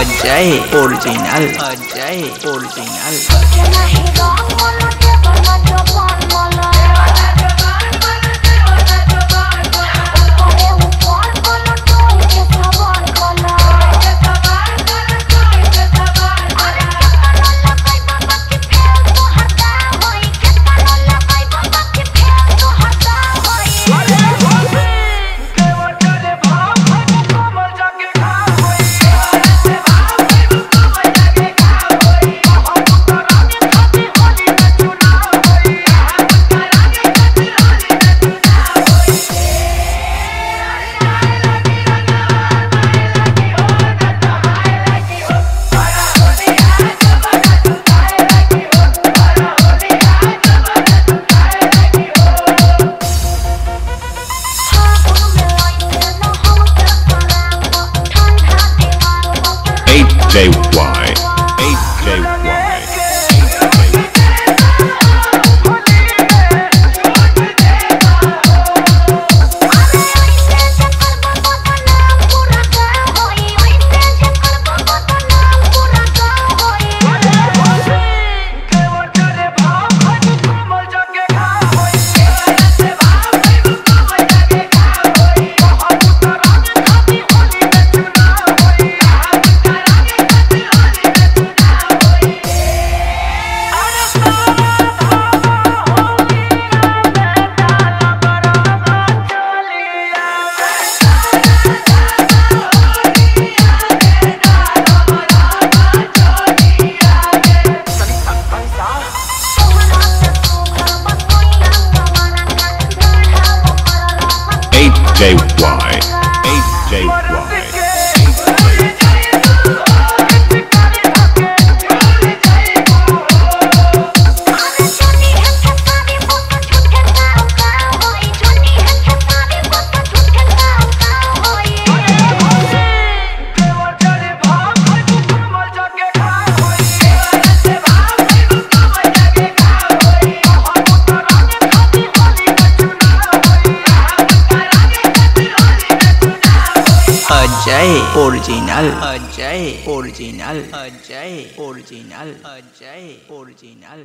Ajay original Ajay original HJY. HJY. Ajay original Ajay original Ajay original Ajay original